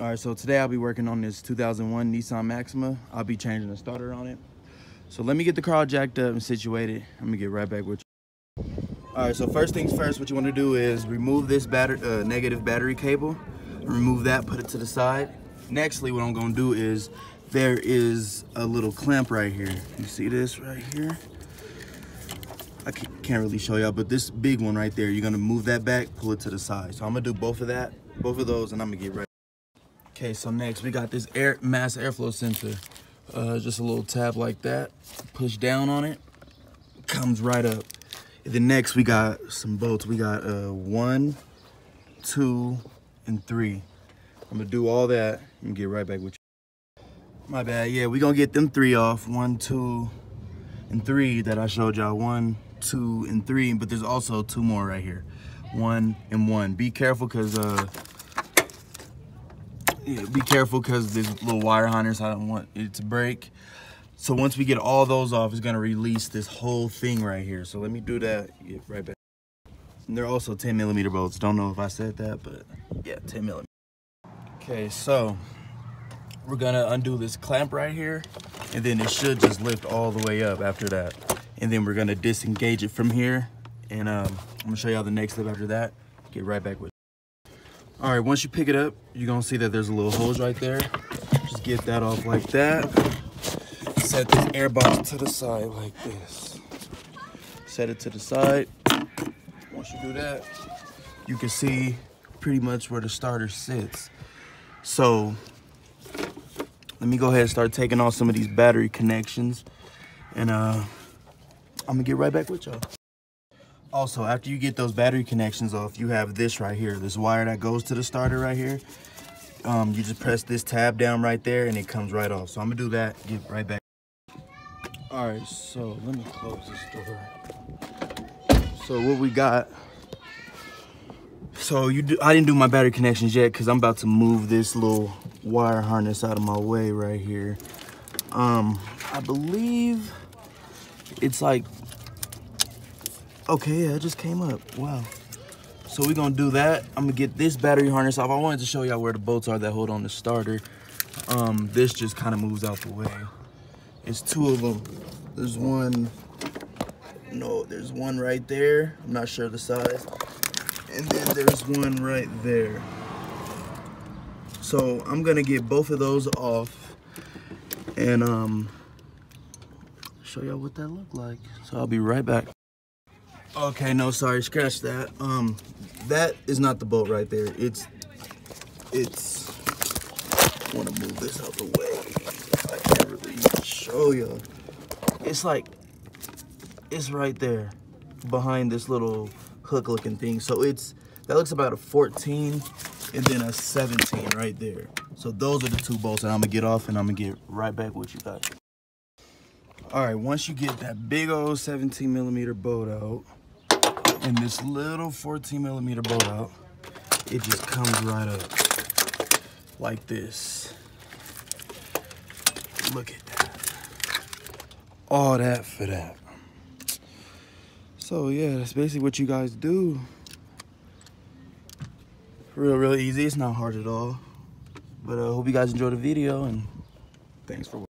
All right, so today I'll be working on this 2001 Nissan Maxima. I'll be changing the starter on it. So let me get the car jacked up and situated. I'm gonna get right back with you. All right, so first things first, what you wanna do is remove this battery, uh, negative battery cable. Remove that, put it to the side. Nextly, what I'm gonna do is, there is a little clamp right here. You see this right here? I can't really show y'all, but this big one right there, you're gonna move that back, pull it to the side. So I'm gonna do both of that, both of those, and I'm gonna get ready. Okay, so next we got this air mass airflow sensor. Uh, just a little tab like that. Push down on it, comes right up. And then next we got some bolts. We got uh, one, two, and three. I'm gonna do all that and get right back with you. My bad, yeah, we gonna get them three off. One, two, and three that I showed y'all. One, two, and three, but there's also two more right here. One and one. Be careful because uh, yeah, be careful because there's little wire harness. I don't want it to break. So once we get all those off, it's gonna release this whole thing right here. So let me do that, get right back. And they're also 10 millimeter bolts. Don't know if I said that, but yeah, 10 millimeter. Okay, so we're gonna undo this clamp right here, and then it should just lift all the way up after that. And then we're gonna disengage it from here, and um, I'm gonna show y'all the next step after that. Get right back with all right, once you pick it up, you're gonna see that there's a little hose right there. Just get that off like that. Set this air box to the side like this. Set it to the side. Once you do that, you can see pretty much where the starter sits. So let me go ahead and start taking off some of these battery connections and uh, I'm gonna get right back with y'all. Also, after you get those battery connections off, you have this right here, this wire that goes to the starter right here. Um, you just press this tab down right there and it comes right off. So I'm gonna do that, get right back. All right, so let me close this door. So what we got, so you do, I didn't do my battery connections yet because I'm about to move this little wire harness out of my way right here. Um, I believe it's like Okay, yeah, it just came up. Wow. So we're gonna do that. I'm gonna get this battery harness off. I wanted to show y'all where the bolts are that hold on the starter. Um, this just kind of moves out the way. It's two of them. There's one, no, there's one right there. I'm not sure the size. And then there's one right there. So I'm gonna get both of those off and um, show y'all what that looked like. So I'll be right back. Okay, no, sorry, scratch that. Um, that is not the bolt right there. It's, it's, I want to move this out the way. I can't really show you. It's like, it's right there behind this little hook looking thing. So it's, that looks about a 14 and then a 17 right there. So those are the two bolts that I'm gonna get off and I'm gonna get right back with you guys. All right, once you get that big old 17 millimeter bolt out, and this little 14 millimeter bolt out, it just comes right up like this. Look at that. All that for that. So yeah, that's basically what you guys do. Real, real easy. It's not hard at all. But I uh, hope you guys enjoyed the video and thanks for watching.